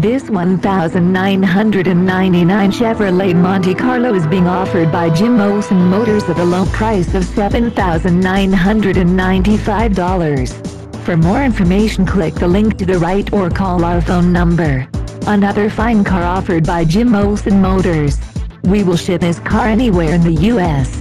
This 1,999 Chevrolet Monte Carlo is being offered by Jim Olson Motors at a low price of $7,995. For more information click the link to the right or call our phone number. Another fine car offered by Jim Olson Motors. We will ship this car anywhere in the U.S.